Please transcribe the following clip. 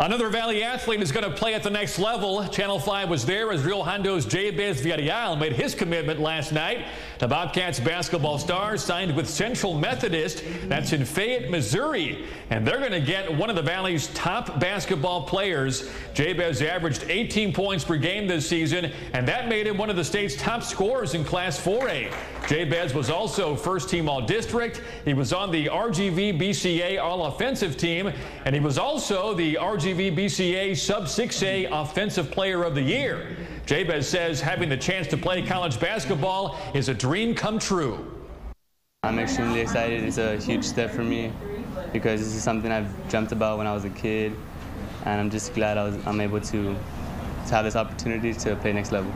Another Valley athlete is going to play at the next level. Channel 5 was there as Rio Hondo's Jabez Villarreal made his commitment last night. The Bobcats basketball star signed with Central Methodist. That's in Fayette, Missouri. And they're going to get one of the Valley's top basketball players. Jabez averaged 18 points per game this season, and that made him one of the state's top scorers in Class 4A. Jabez was also first team all district. He was on the RGV BCA all offensive team, and he was also the RGV BCA sub 6A offensive player of the year. Jabez says having the chance to play college basketball is a dream come true. I'm extremely excited. It's a huge step for me because this is something I've dreamt about when I was a kid, and I'm just glad I was, I'm able to, to have this opportunity to play next level.